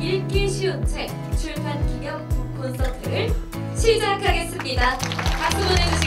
읽기 쉬운 책 출판 기념 북 콘서트를 시작하겠습니다. 박수 보내주세요.